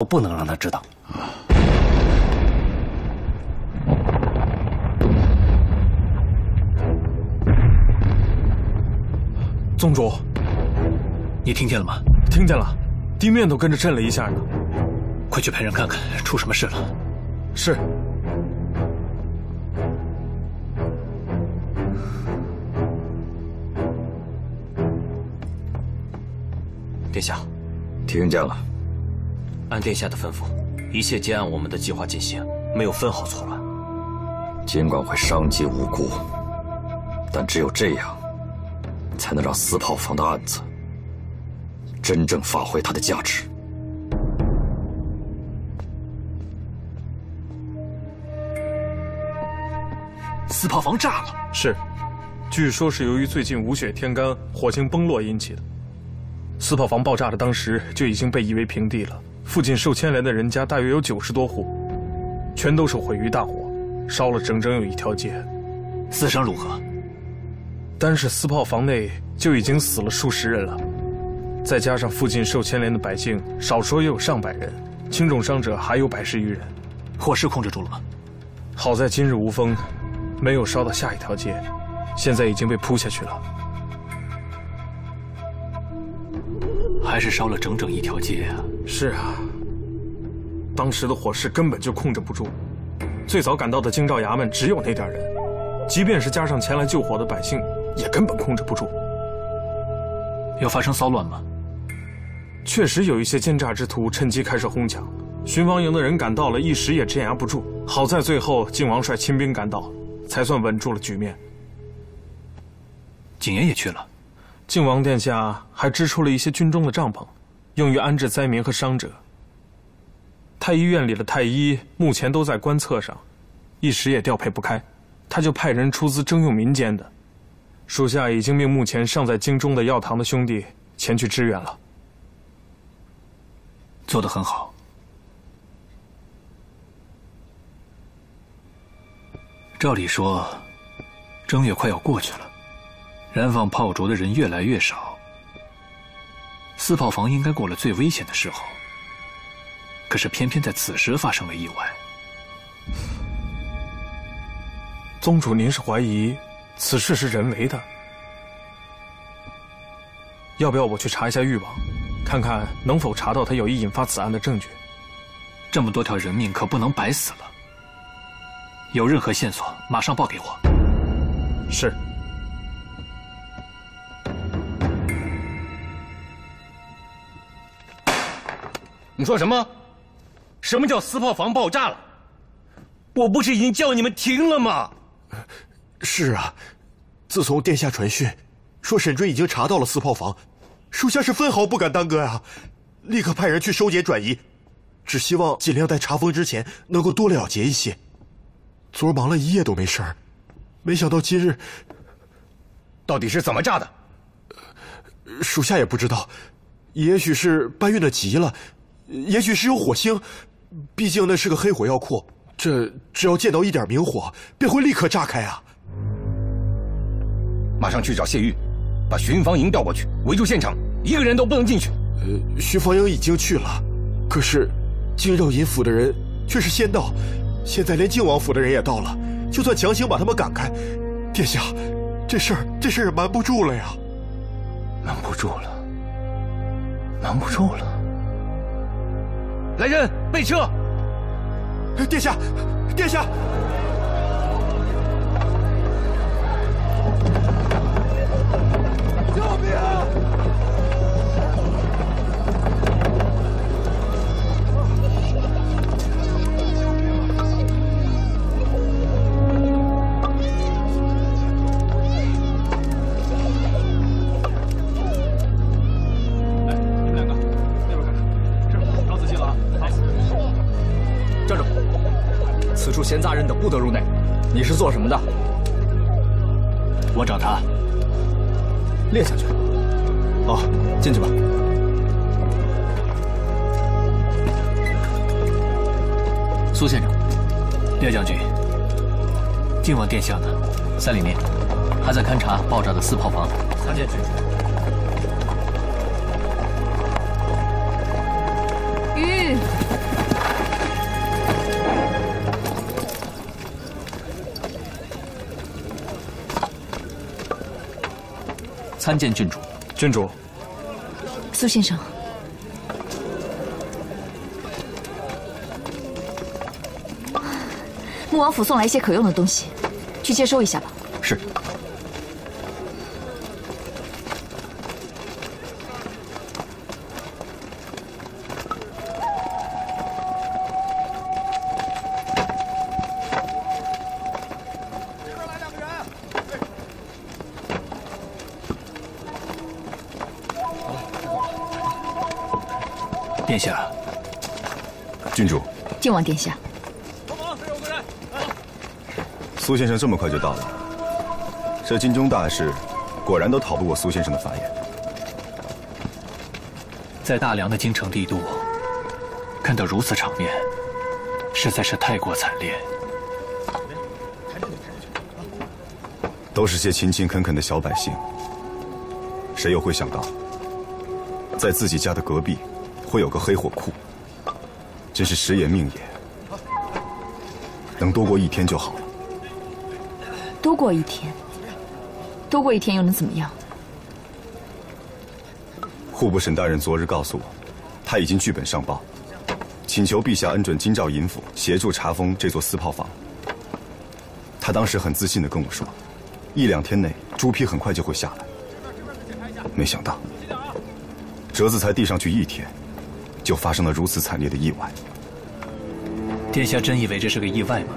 我不能让他知道。宗主，你听见了吗？听见了，地面都跟着震了一下呢。快去派人看看，出什么事了？是。殿下，听见了。按殿下的吩咐，一切皆按我们的计划进行，没有分毫错乱。尽管会伤及无辜，但只有这样，才能让四炮房的案子真正发挥它的价值。四炮房炸了。是，据说是由于最近无雪天干，火星崩落引起的。四炮房爆炸的当时就已经被夷为平地了，附近受牵连的人家大约有九十多户，全都是毁于大火，烧了整整有一条街。死伤如何？单是四炮房内就已经死了数十人了，再加上附近受牵连的百姓，少说也有上百人，轻重伤者还有百十余人。火势控制住了吗？好在今日无风，没有烧到下一条街，现在已经被扑下去了。还是烧了整整一条街啊！是啊，当时的火势根本就控制不住。最早赶到的京兆衙门只有那点人，即便是加上前来救火的百姓，也根本控制不住。要发生骚乱吗？确实有一些奸诈之徒趁机开始哄抢，巡防营的人赶到了，一时也镇压不住。好在最后靖王率亲兵赶到，才算稳住了局面。景琰也去了。靖王殿下还支出了一些军中的帐篷，用于安置灾民和伤者。太医院里的太医目前都在官册上，一时也调配不开，他就派人出资征用民间的。属下已经命目前尚在京中的药堂的兄弟前去支援了。做得很好。照理说，正月快要过去了。燃放炮竹的人越来越少，四炮房应该过了最危险的时候，可是偏偏在此时发生了意外。宗主，您是怀疑此事是人为的？要不要我去查一下誉王，看看能否查到他有意引发此案的证据？这么多条人命可不能白死了。有任何线索，马上报给我。是。你说什么？什么叫四炮房爆炸了？我不是已经叫你们停了吗？是啊，自从殿下传讯，说沈追已经查到了四炮房，属下是分毫不敢耽搁啊，立刻派人去收检转移，只希望尽量在查封之前能够多了结一些。昨儿忙了一夜都没事儿，没想到今日，到底是怎么炸的？属下也不知道，也许是搬运的急了。也许是有火星，毕竟那是个黑火药库，这只要见到一点明火，便会立刻炸开啊！马上去找谢玉，把巡防营调过去，围住现场，一个人都不能进去。呃，巡防营已经去了，可是京兆尹府的人却是先到，现在连靖王府的人也到了，就算强行把他们赶开，殿下，这事儿这事儿也瞒不住了呀！瞒不住了，瞒不住了。来人，备车！殿下，殿下！救命！闲杂人等不得入内。你是做什么的？我找他。列下去。哦，进去吧。苏先生，列将军，靖王殿下呢？在里面，还在勘察爆炸的四炮房。参见郡主。参见郡主。郡主，苏先生，穆王府送来一些可用的东西，去接收一下吧。是。殿下，郡主，靖王殿下。苏先生这么快就到了，这京中大事，果然都逃不过苏先生的法眼。在大梁的京城帝都，看到如此场面，实在是太过惨烈。都是些勤勤恳恳的小百姓，谁又会想到，在自己家的隔壁？会有个黑火库，真是时也命也。能多过一天就好了。多过一天，多过一天又能怎么样？户部沈大人昨日告诉我，他已经剧本上报，请求陛下恩准京兆尹府协助查封这座私炮房。他当时很自信的跟我说，一两天内朱批很快就会下来。没想到，折子才递上去一天。就发生了如此惨烈的意外。殿下真以为这是个意外吗？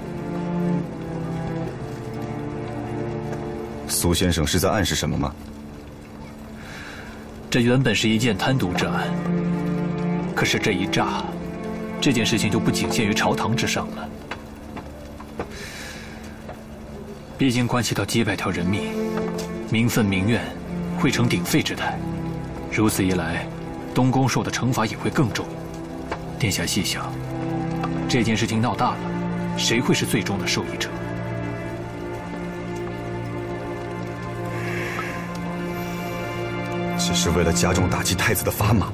苏先生是在暗示什么吗？这原本是一件贪渎之案，可是这一炸，这件事情就不仅限于朝堂之上了。毕竟关系到几百条人命，民愤民怨汇成鼎沸之态，如此一来。东宫受的惩罚也会更重。殿下细想，这件事情闹大了，谁会是最终的受益者？只是为了加重打击太子的砝码，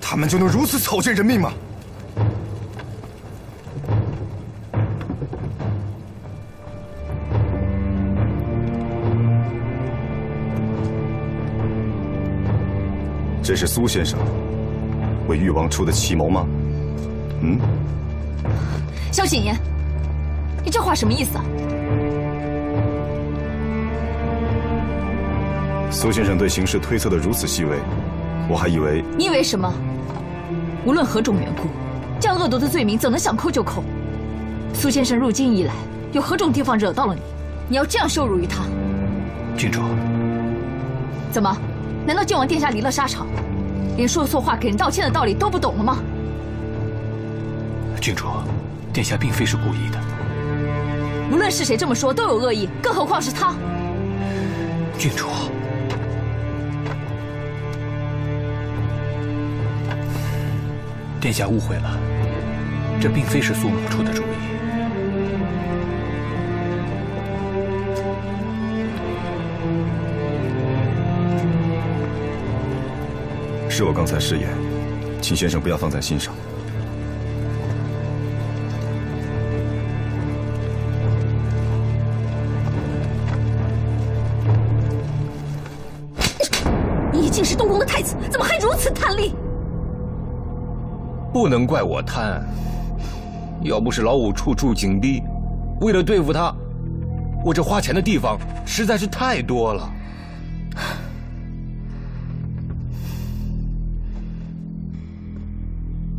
他们就能如此草菅人命吗？这是苏先生为誉王出的奇谋吗？嗯，萧景言，你这话什么意思啊？苏先生对形势推测的如此细微，我还以为你以为什么？无论何种缘故，这样恶毒的罪名怎能想扣就扣？苏先生入京以来，有何种地方惹到了你？你要这样羞辱于他？郡主，怎么？难道靖王殿下离了沙场，连说错话给人道歉的道理都不懂了吗？郡主，殿下并非是故意的。无论是谁这么说，都有恶意，更何况是他。郡主，殿下误会了，这并非是苏某出的主意。是我刚才失言，请先生不要放在心上。你已经是东宫的太子，怎么还如此贪利？不能怪我贪，要不是老五处处紧逼，为了对付他，我这花钱的地方实在是太多了。